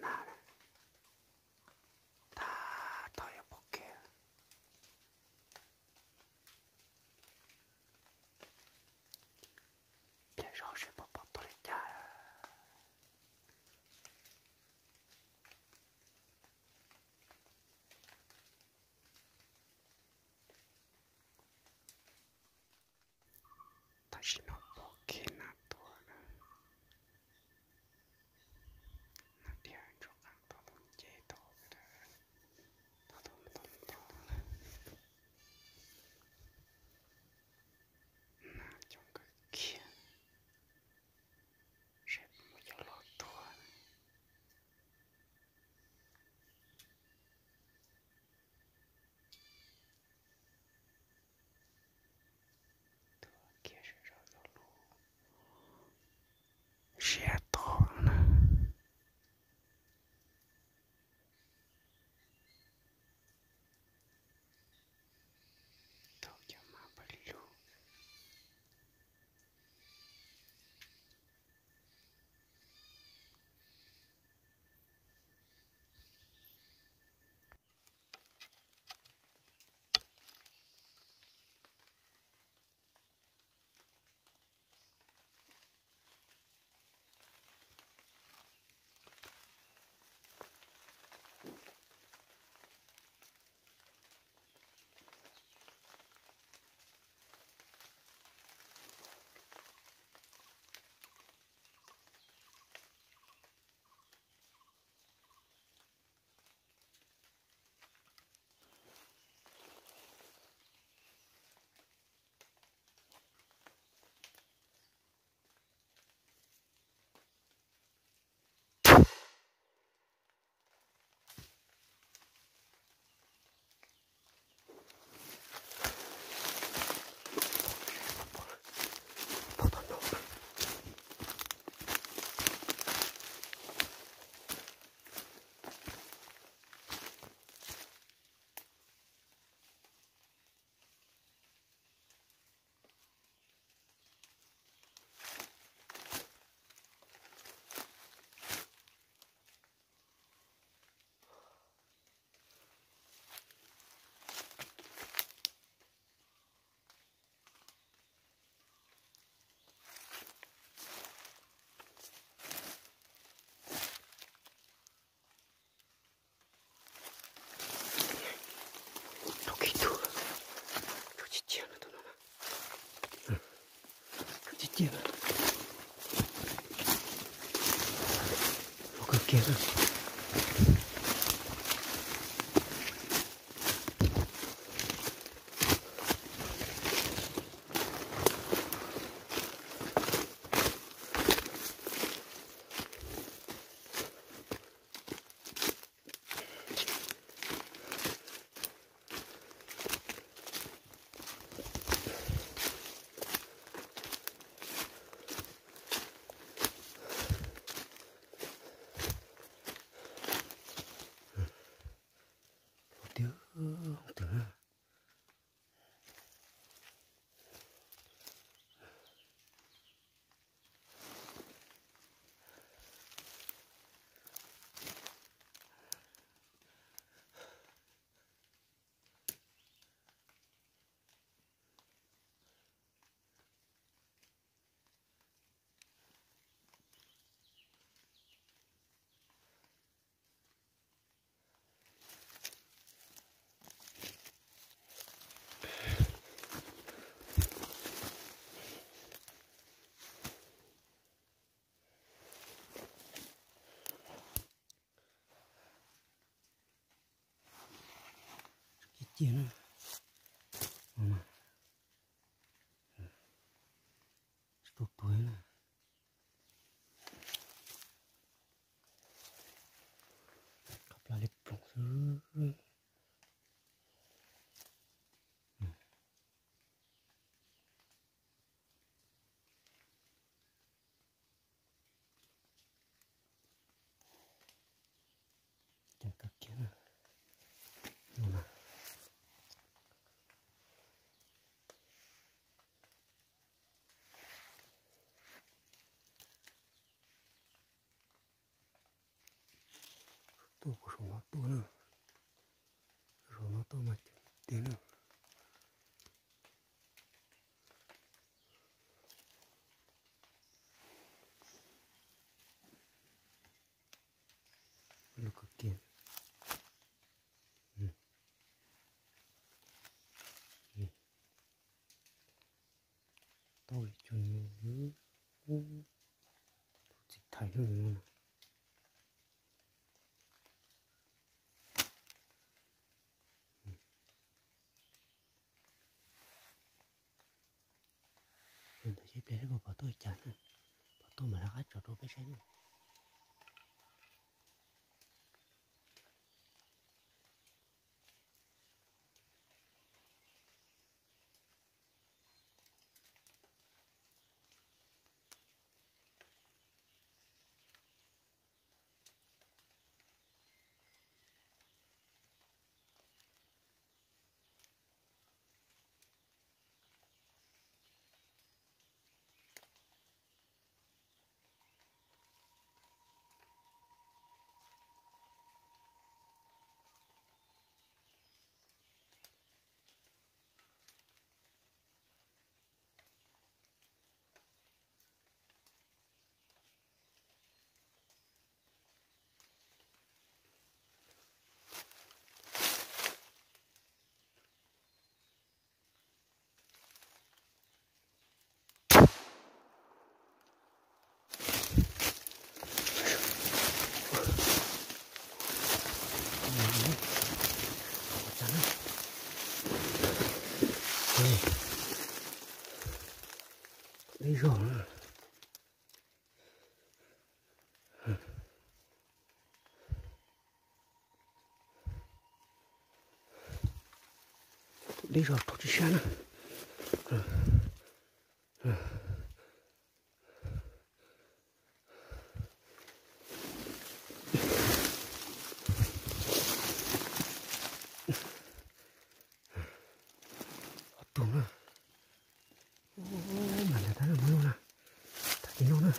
나를 다 더해볼게. 대소시 뽀뽀뿌리자. 다시 넣 together. you know. Poco sono attorno, sono automatico, di nuovo. Mình thấy biết cái bảo tôi chán bảo tôi mà đã gắt cho tôi biết xem lấy rồi lấy rồi tôi chỉ xem nữa tung nữa mà là thấy là mới luôn nè thấy nó nữa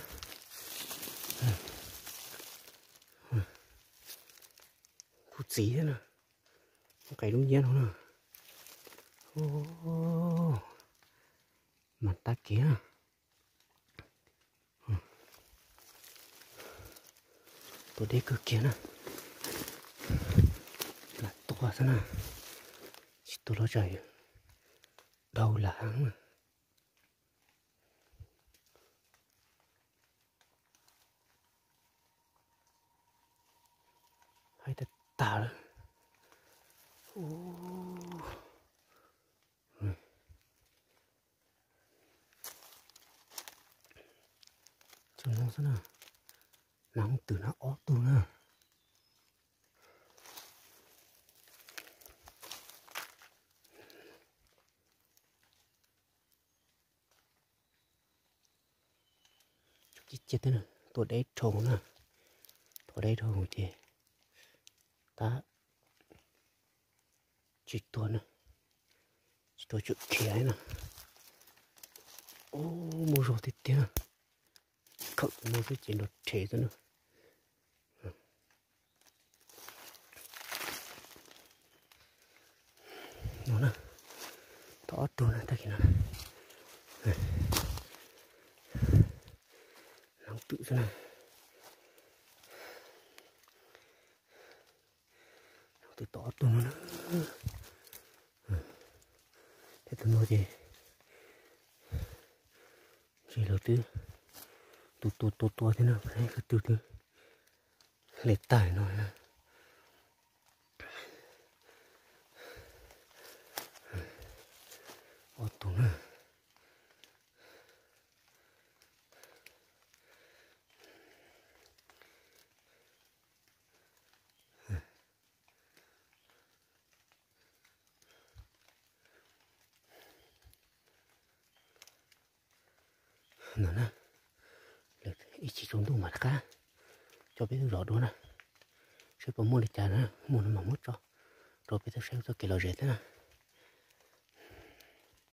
xí gì thế nè cái đúng nhiên không nè ô, mặt ta ừ. kia tôi đi cực kia nè là to thế nè chỉ tôi lo chạy đầu là hắn mà. Hay thật tả rồi chúng nó sao nào? Nắng từ nó ó tu nữa chết chết thế nào? Tôi để trồng nè tôi để trồng chứ ta chỉ tuần nè chỉ tôi chụp kia nè ô, mua rồi thì tiền không, mua cái chuyện được trẻ nữa nó. Nè. To tu nè ta kia nè. Nắng tự thế này tôi tỏ tôi nữa thế tôi nói gì? Chỉ là từ tu tu tu tu thế nào? Đấy cứ từ từ lệ tải nói là ô tu nữa nó nè. Lực ít chỉ chúng đủ mặt cá cho biết rõ đó nè. Sẽ có mua được trà nè mua nó mà mút cho. Rồi bây giờ sẽ cho cái lò rẻ nè.